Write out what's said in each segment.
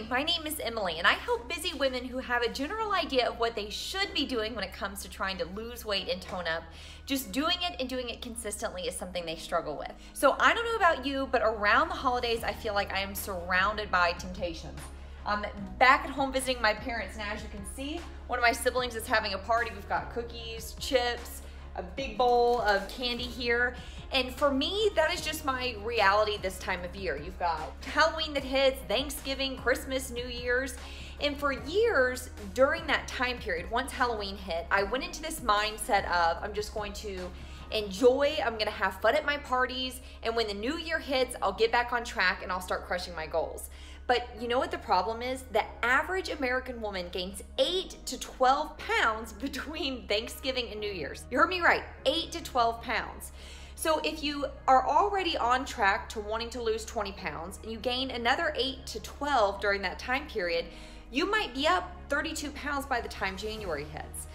My name is Emily, and I help busy women who have a general idea of what they should be doing when it comes to trying to lose weight and tone up. Just doing it and doing it consistently is something they struggle with. So I don't know about you, but around the holidays, I feel like I am surrounded by temptations. I'm back at home visiting my parents, and as you can see, one of my siblings is having a party. We've got cookies, chips, a big bowl of candy here. And for me, that is just my reality this time of year. You've got Halloween that hits, Thanksgiving, Christmas, New Year's. And for years during that time period, once Halloween hit, I went into this mindset of I'm just going to enjoy, I'm gonna have fun at my parties, and when the new year hits, I'll get back on track and I'll start crushing my goals. But you know what the problem is? The average American woman gains 8 to 12 pounds between Thanksgiving and New Year's. You heard me right, 8 to 12 pounds. So if you are already on track to wanting to lose 20 pounds and you gain another 8 to 12 during that time period, you might be up 32 pounds by the time January hits.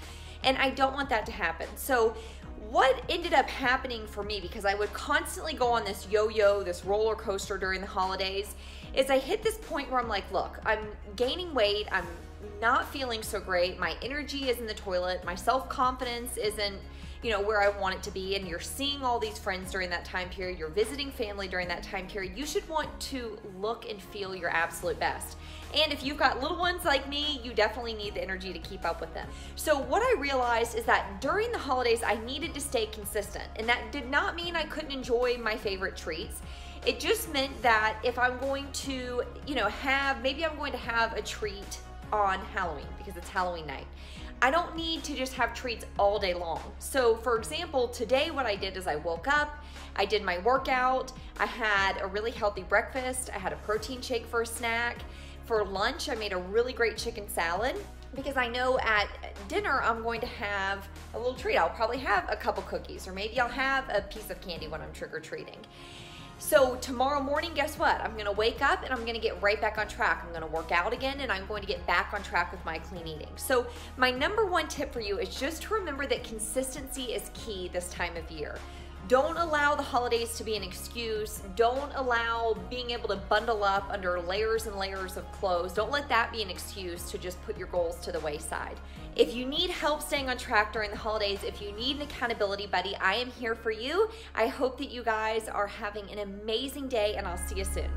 And I don't want that to happen. So what ended up happening for me, because I would constantly go on this yo-yo, this roller coaster during the holidays, is I hit this point where I'm like, look, I'm gaining weight, I'm not feeling so great, my energy is in the toilet, my self-confidence isn't you know, where I want it to be, and you're seeing all these friends during that time period, you're visiting family during that time period, you should want to look and feel your absolute best. And if you've got little ones like me, you definitely need the energy to keep up with them. So what I realized is that during the holidays, I needed to stay consistent. And that did not mean I couldn't enjoy my favorite treats. It just meant that if I'm going to, you know, have, maybe I'm going to have a treat on Halloween because it's Halloween night. I don't need to just have treats all day long. So for example, today what I did is I woke up, I did my workout, I had a really healthy breakfast, I had a protein shake for a snack. For lunch, I made a really great chicken salad because I know at dinner I'm going to have a little treat. I'll probably have a couple cookies or maybe I'll have a piece of candy when I'm trick-or-treating. So tomorrow morning, guess what? I'm gonna wake up and I'm gonna get right back on track. I'm gonna work out again and I'm going to get back on track with my clean eating. So my number one tip for you is just to remember that consistency is key this time of year. Don't allow the holidays to be an excuse. Don't allow being able to bundle up under layers and layers of clothes. Don't let that be an excuse to just put your goals to the wayside. If you need help staying on track during the holidays, if you need an accountability buddy, I am here for you. I hope that you guys are having an amazing day and I'll see you soon.